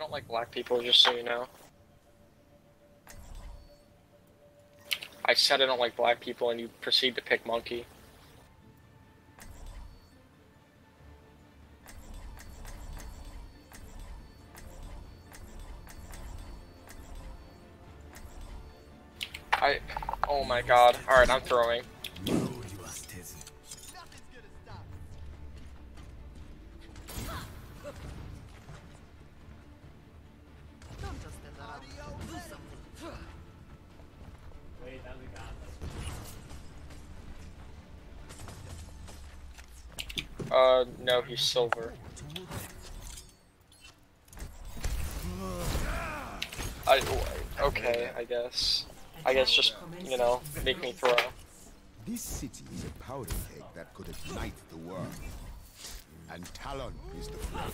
don't like black people, just so you know. I said I don't like black people, and you proceed to pick monkey. I. Oh my god. Alright, I'm throwing. Silver. I. Okay, I guess. I guess just, you know, make me throw. This city is a powder keg that could ignite the world. And Talon is the flame.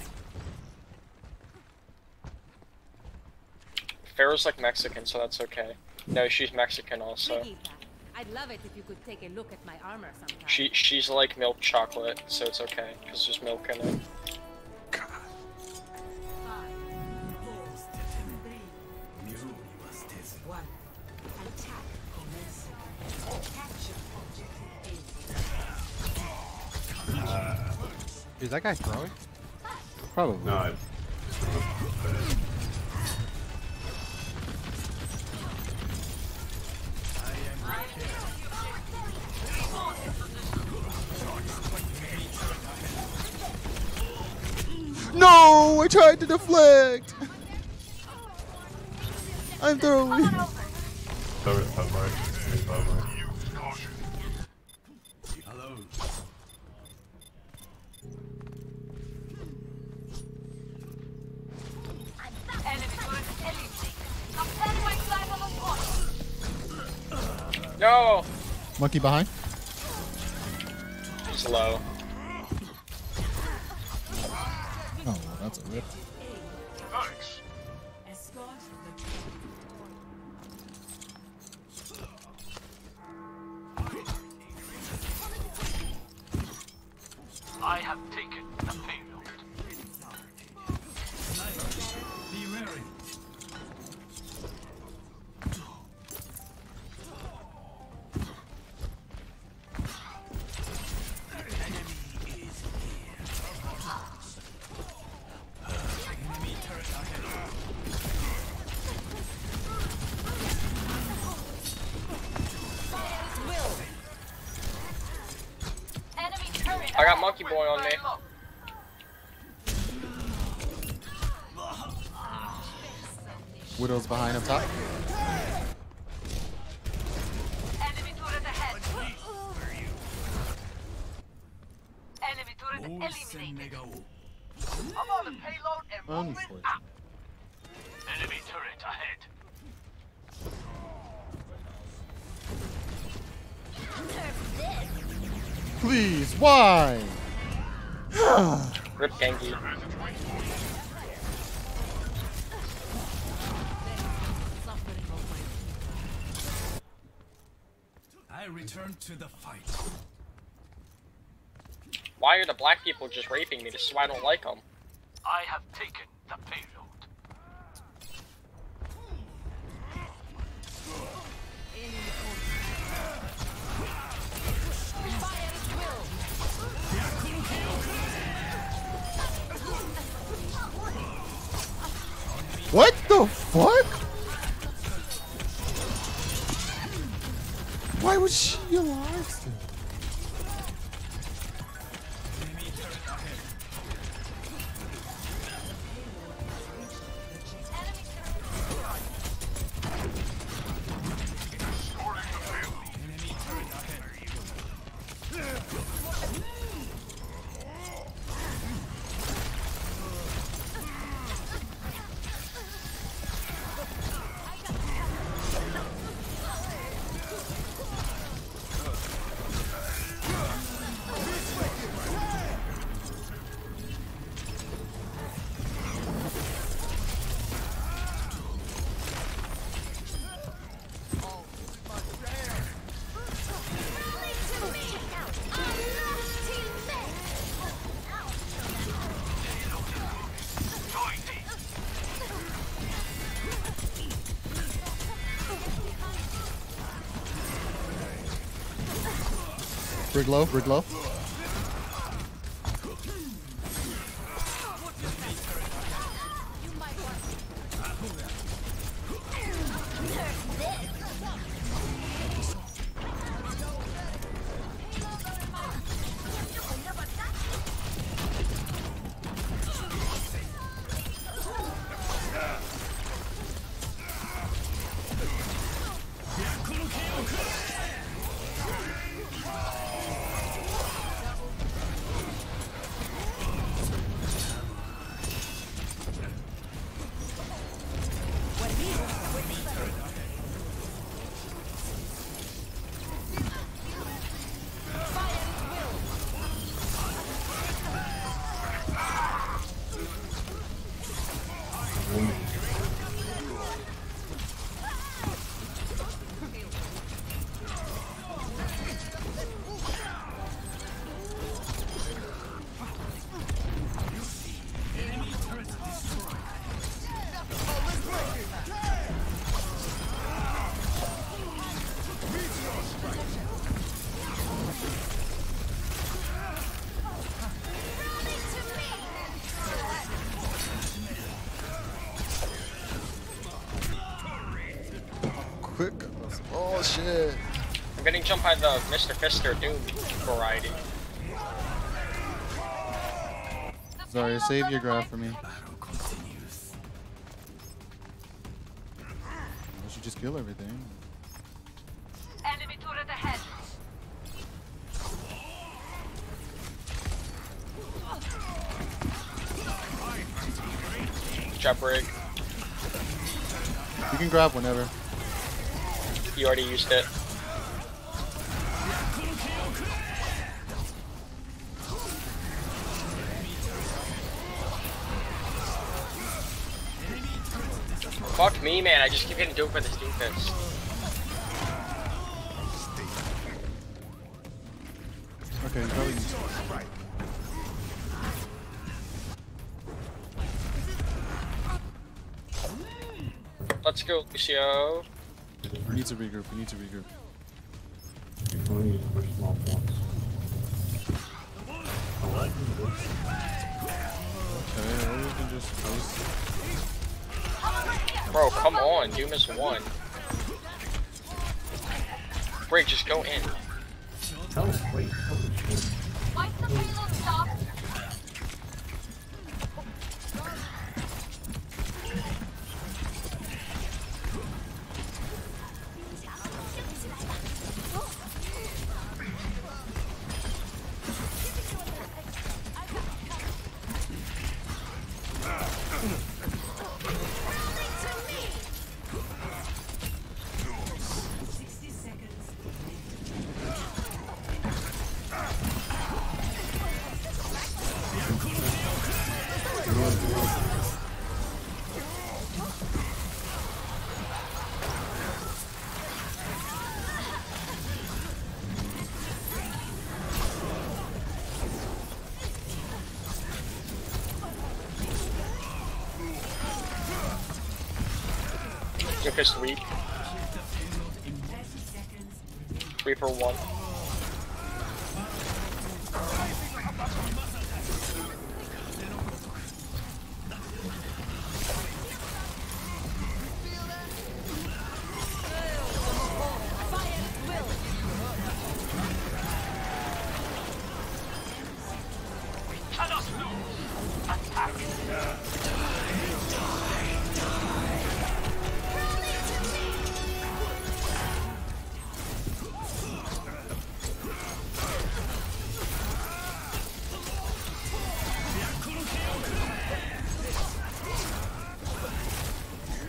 Pharah's like Mexican, so that's okay. No, she's Mexican also. Brigitte, I'd love it if you could take a look at my armor sometime. She she's like milk chocolate, so it's okay because there's milk in it. Five, four, three, two, one. Attack commencing. Capture objective A. Is that guy throwing? Probably. No, I- No! I tried to deflect! I'm throwing. Sorry, I'm right. No, Monkey behind. he's rip. I have taken the got monkey boy on me. Widow's behind up top. Enemy turret ahead. Enemy turret eliminated. I'm on the payload and moving up. Ah. Enemy turret ahead. Please, why? Rip Genji. suffering of I return to the fight. Why are the black people just raping me? This is why I don't like them. I have taken the payload. What the fuck? Why was she alive still? Brig shit. I'm getting jumped by the Mr. Fister Doom variety. Sorry, save your graph for me. I should just kill everything. Enemy turret ahead. Jump rig. You can grab whenever. You already used it. Fuck me, man. I just keep getting duped by this defense. Okay, you probably. Let's go, Lucio. We need to regroup. We need to regroup. Before you push small points. Okay, or we can just place. Bro, come on. you missed one. Break, just go in. Tell us, wait. Doom is weak. Reaper one.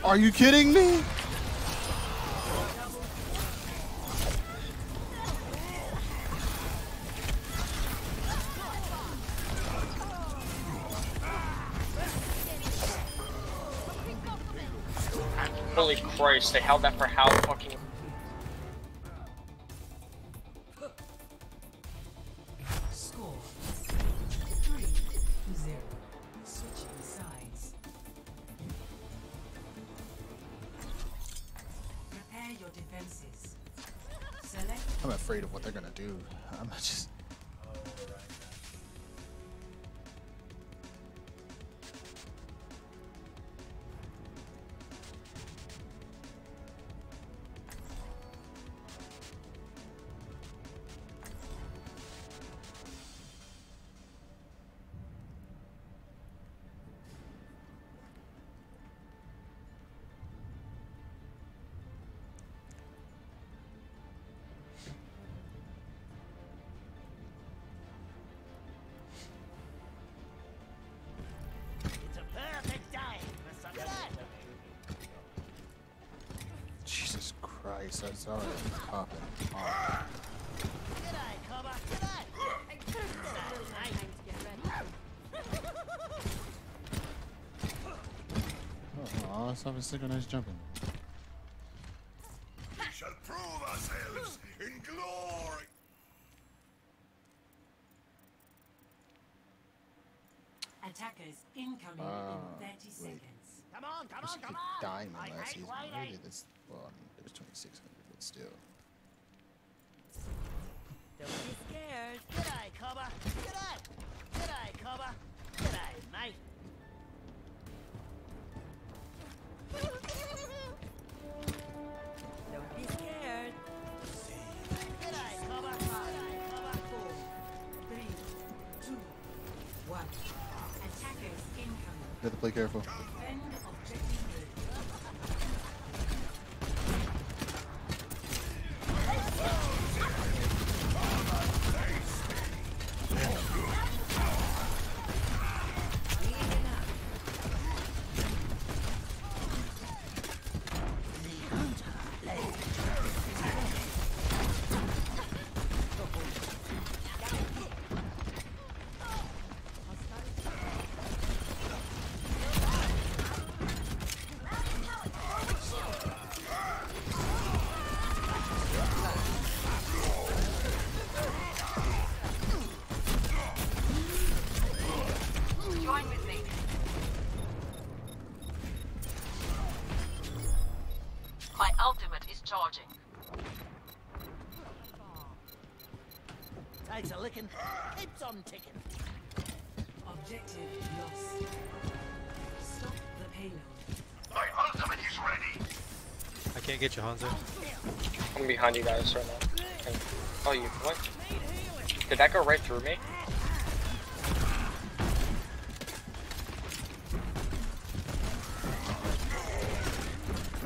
Are you kidding me? Holy Christ, they held that for how fucking. Jesus Christ, that's already popping. off. G'day, Cobber. G'day. Oh, a synchronized jumping. Play careful. Takes a licking. Keeps on ticking. Objective lost. Stop the payload. My ultimate is ready. I can't get you, Hanzo. I'm behind you guys right now. Okay. Oh, you what? Did that go right through me?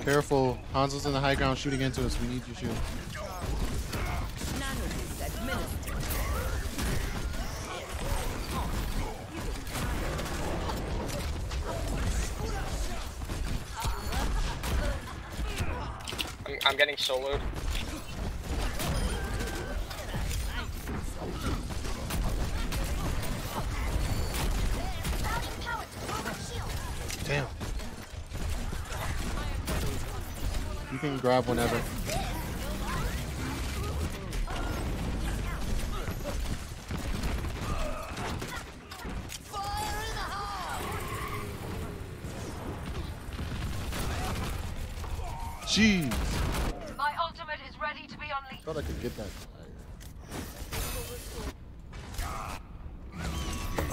Careful. Hanzo's in the high ground shooting into us. We need your shield. Getting soloed. Damn. You can grab whenever. Jeez. My ultimate is ready to be unleashed. Thought I could get that.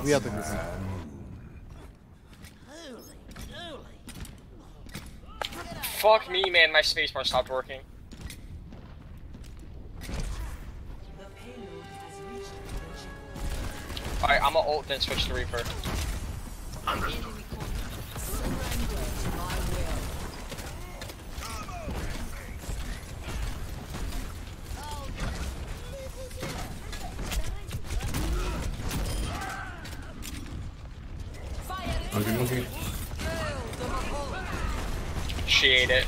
We have to group. Holy, holy. Fuck me, man. My spacebar stopped working. The payload has reached the ship. Alright, I'm gonna ult then switch to Reaper. Monkey, monkey. She ate it.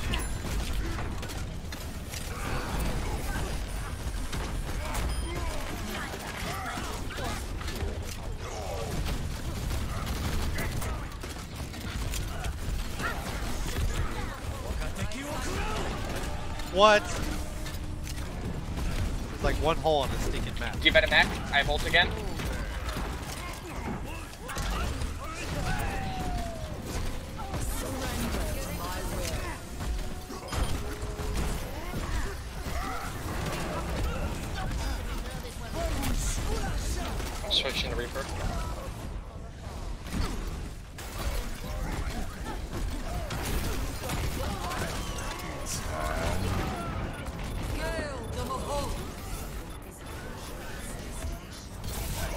What? There's like one hole on the stinking map. Do you bet a mech? I have ult again. Switching to Reaper.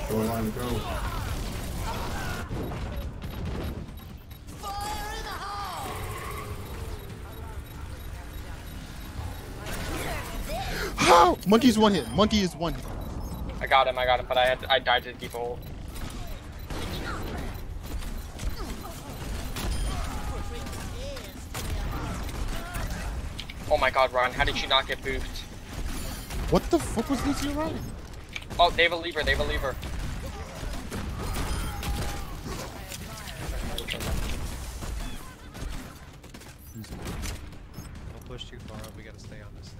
Go line, go. How? Monkey's one hit. Monkey is one hit. I got him, I got him, but I had I died to the default. Oh my god, Ron, how did you not get booped? What the fuck was Lucio running? Oh, they have a lever, they have a lever. Don't push too far up. We gotta stay on this thing.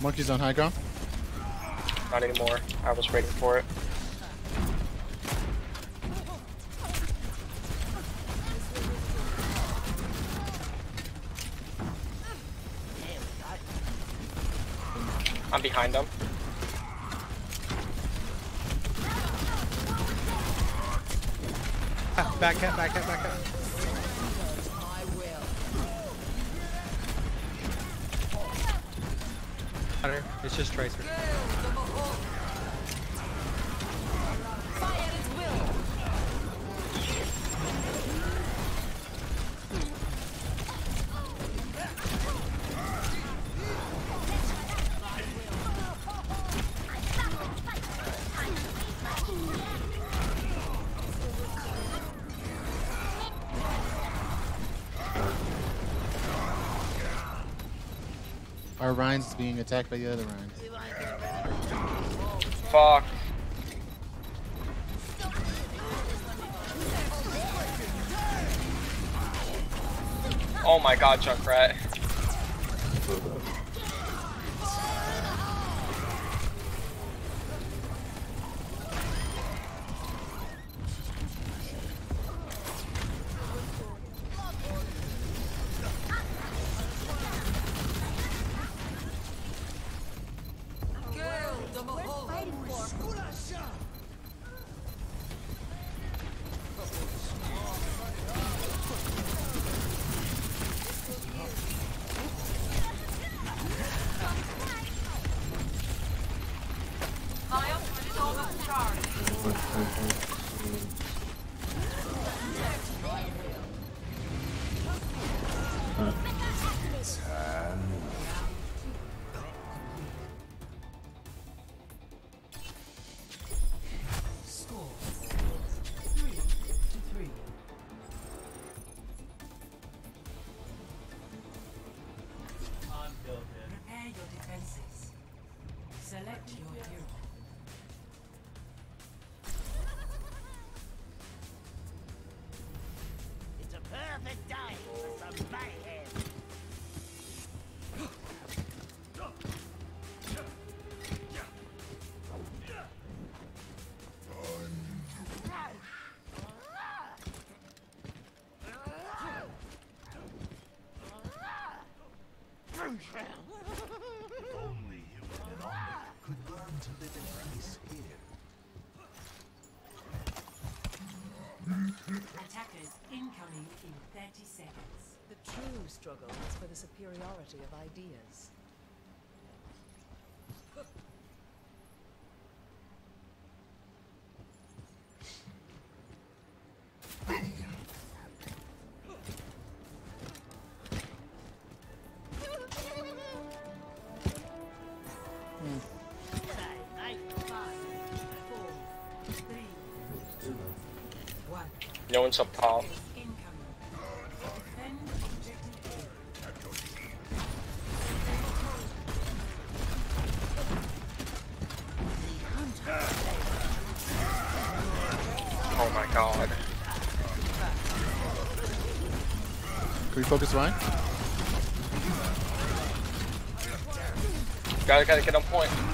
Monkey's on high ground. Not anymore. I was waiting for it. I'm behind them. Ah, back up, back up, back up. It's just Tracer. Our Rein's being attacked by the other Ryan. Fuck. Oh my god, Junkrat. Struggle is for the superiority of ideas. No one's up top. Focus Ryan? Gotta gotta get on point.